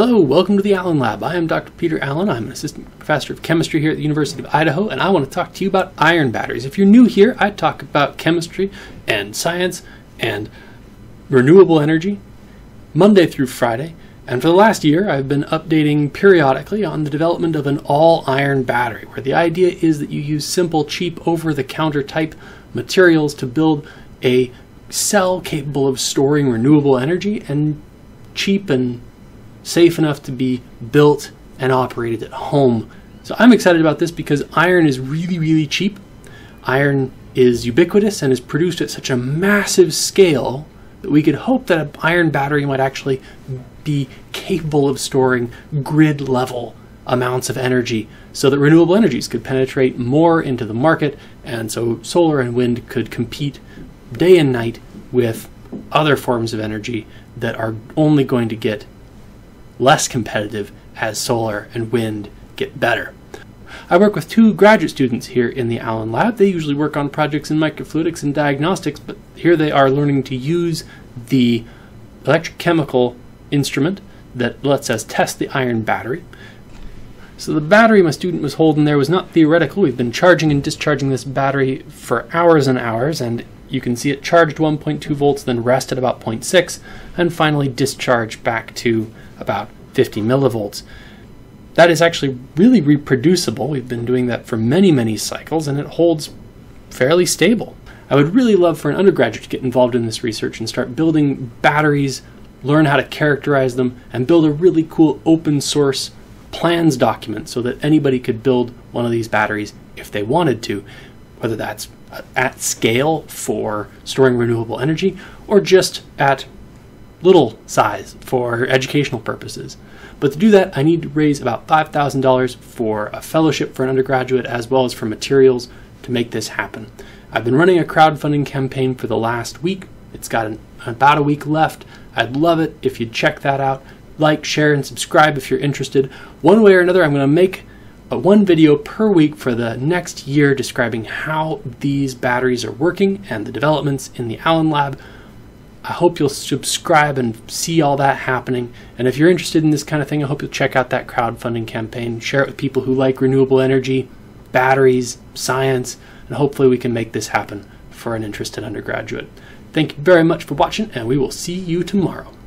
Hello, welcome to the Allen Lab. I am Dr. Peter Allen. I'm an assistant professor of chemistry here at the University of Idaho, and I want to talk to you about iron batteries. If you're new here, I talk about chemistry and science and renewable energy Monday through Friday. And for the last year, I've been updating periodically on the development of an all iron battery, where the idea is that you use simple, cheap, over the counter type materials to build a cell capable of storing renewable energy and cheap and safe enough to be built and operated at home. So I'm excited about this because iron is really, really cheap. Iron is ubiquitous and is produced at such a massive scale that we could hope that an iron battery might actually be capable of storing grid level amounts of energy so that renewable energies could penetrate more into the market and so solar and wind could compete day and night with other forms of energy that are only going to get less competitive as solar and wind get better. I work with two graduate students here in the Allen Lab. They usually work on projects in microfluidics and diagnostics, but here they are learning to use the electrochemical instrument that lets us test the iron battery. So the battery my student was holding there was not theoretical. We've been charging and discharging this battery for hours and hours, and you can see it charged 1.2 volts, then rest at about 0.6, and finally discharge back to about 50 millivolts. That is actually really reproducible. We've been doing that for many, many cycles, and it holds fairly stable. I would really love for an undergraduate to get involved in this research and start building batteries, learn how to characterize them, and build a really cool open source plans document so that anybody could build one of these batteries if they wanted to, whether that's at scale for storing renewable energy or just at little size for educational purposes. But to do that, I need to raise about $5,000 for a fellowship for an undergraduate as well as for materials to make this happen. I've been running a crowdfunding campaign for the last week. It's got an, about a week left. I'd love it if you'd check that out. Like, share, and subscribe if you're interested. One way or another, I'm going to make Uh, one video per week for the next year describing how these batteries are working and the developments in the Allen Lab I hope you'll subscribe and see all that happening. And if you're interested in this kind of thing, I hope you'll check out that crowdfunding campaign. Share it with people who like renewable energy, batteries, science, and hopefully we can make this happen for an interested undergraduate. Thank you very much for watching, and we will see you tomorrow.